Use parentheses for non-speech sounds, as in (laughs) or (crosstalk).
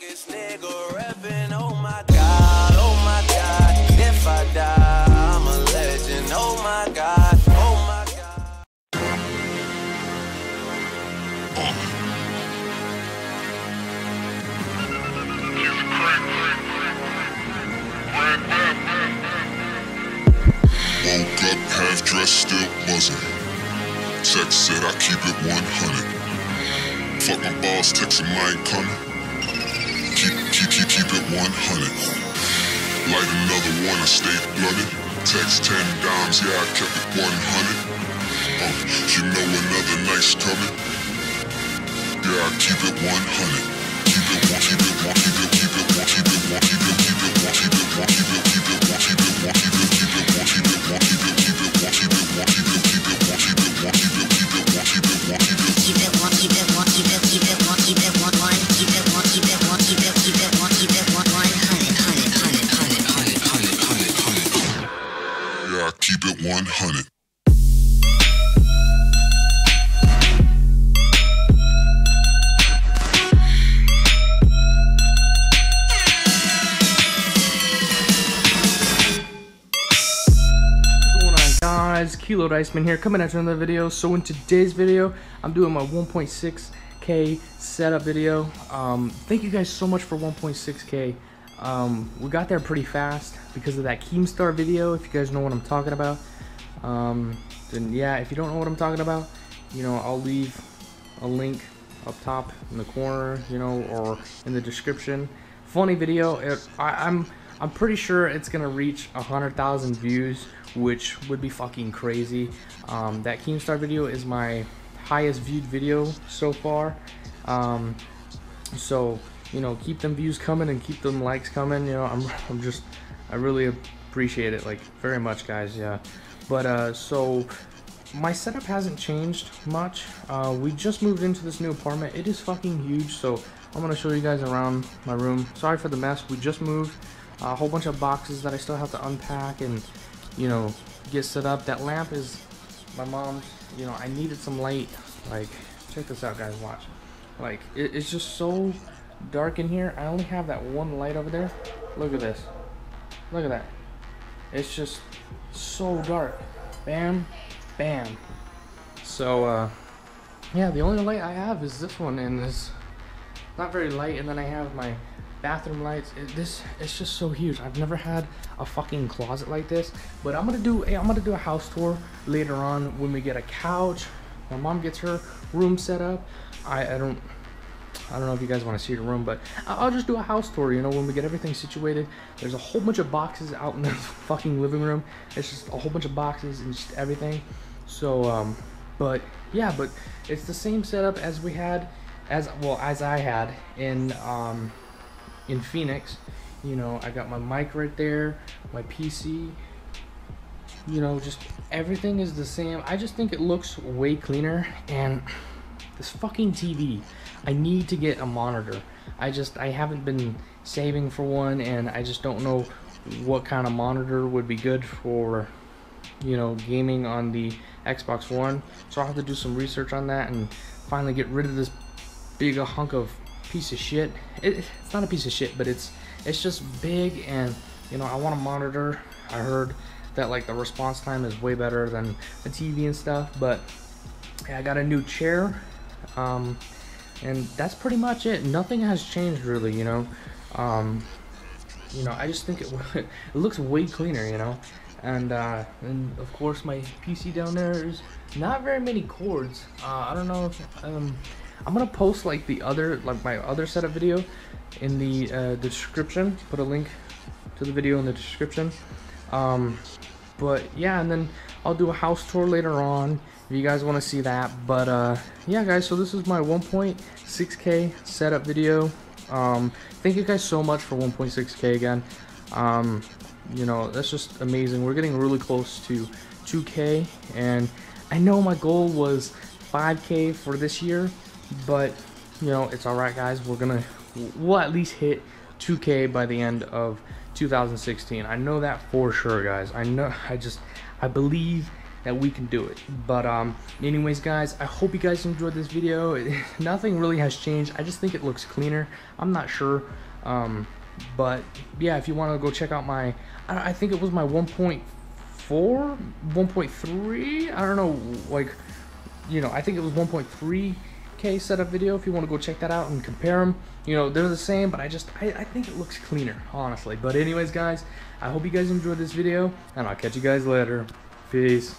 youngest nigga reppin'. Oh my god, oh my god. If I die, I'm a legend. Oh my god, oh my god. Woke up half dressed, still buzzing. Text said I keep it 100. Fuck my boss, text him I ain't coming keep it 100. Light another one, I stay blunted. Text 10 dimes, yeah, I kept it 100. Uh, you know another night's coming. Yeah, I keep it 100. Keep it 1, keep it 1, keep it, keep it 1, keep it 1, keep it, keep it 1, keep it 1, keep it 1, keep it 1. 300. guys? Kilo diceman here coming at you another video. So in today's video i'm doing my 1.6k setup video. Um, thank you guys so much for 1.6k um, we got there pretty fast because of that keemstar video if you guys know what i'm talking about um then yeah if you don't know what i'm talking about you know i'll leave a link up top in the corner you know or in the description. Funny video it, I, i'm i'm pretty sure it's gonna reach a hundred thousand views which would be fucking crazy. Um, that keemstar video is my highest viewed video so far. Um, so you know keep them views coming and keep them likes coming you know i'm, I'm just i really appreciate it like very much guys yeah but uh so my setup hasn't changed much. Uh we just moved into this new apartment. It is fucking huge so i'm gonna show you guys around my room. Sorry for the mess. We just moved. A whole bunch of boxes that i still have to unpack and you know get set up. That lamp is my mom's. You know i needed some light. Like check this out guys. Watch. Like it, it's just so dark in here. I only have that one light over there. Look at this. Look at that it's just so dark. Bam bam. So uh yeah the only light i have is this one and this not very light and then i have my bathroom lights. It, this it's just so huge. I've never had a fucking closet like this but i'm gonna do i'm gonna do a house tour later on when we get a couch. My mom gets her room set up. I i don't I don't know if you guys want to see the room, but I'll just do a house tour, you know, when we get everything situated. There's a whole bunch of boxes out in the (laughs) fucking living room. It's just a whole bunch of boxes and just everything. So, um, but yeah, but it's the same setup as we had, as well, as I had in, um, in Phoenix. You know, I got my mic right there, my PC, you know, just everything is the same. I just think it looks way cleaner and this fucking TV. I need to get a monitor. I just I haven't been saving for one and I just don't know what kind of monitor would be good for you know gaming on the Xbox One. So I'll have to do some research on that and finally get rid of this big hunk of piece of shit. It, it's not a piece of shit, but it's it's just big and you know I want a monitor. I heard that like the response time is way better than a TV and stuff, but yeah, I got a new chair. Um, and that's pretty much it. Nothing has changed really, you know. Um, you know, I just think it, (laughs) it looks way cleaner, you know. And uh, and of course my PC down there is not very many cords. Uh, I don't know if um, I'm gonna post like the other like my other setup video in the uh, description. Put a link to the video in the description. Um, but yeah, and then I'll do a house tour later on if you guys want to see that. But uh, yeah, guys, so this is my 1.6k setup video. Um, thank you guys so much for 1.6k again. Um, you know, that's just amazing. We're getting really close to 2k, and I know my goal was 5k for this year, but you know, it's alright, guys. We're gonna, we'll at least hit 2k by the end of 2016. I know that for sure, guys. I know, I just, I believe that we can do it. But um, anyways, guys, I hope you guys enjoyed this video. (laughs) Nothing really has changed. I just think it looks cleaner. I'm not sure. Um, but yeah, if you want to go check out my, I, I think it was my 1.4, 1.3. I don't know, like, you know, I think it was 1.3k setup video. If you want to go check that out and compare them, you know, they're the same, but I just, I, I think it looks cleaner, honestly. But anyways, guys, I hope you guys enjoyed this video, and I'll catch you guys later. Peace.